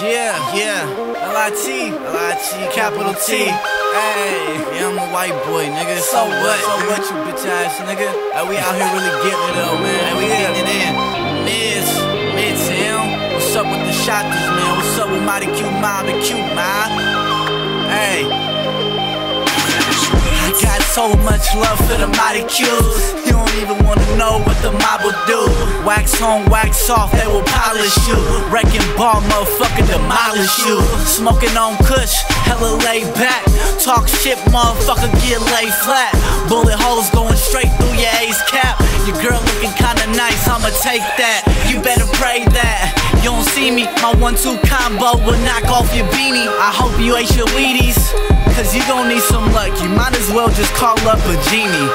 Yeah, yeah. L-I-T, L-I-T, capital T. Hey, yeah, I'm a white boy, nigga. So what? So what, you bitch ass nigga? Hey, we out here really getting it up, man. We getting it in. Mids, Midtown. What's up with the shotters, man? What's up with Mighty Q Mob and Q Mob? Hey. I got so much love for the mighty Q's. You don't even wanna know what the mob will do. Wax on, wax off, they will polish you. Wrecking ball, motherfucker, demolish you. Smoking on Kush, hella laid back. Talk shit, motherfucker, get laid flat. Bullet holes going straight through your ace cap. Your girl looking kinda nice, I'ma take that. You better pray that. You don't see me, my one-two combo will knock off your beanie. I hope you ate your Wheaties. Cause you gon' need some luck, you might as well just call up a genie.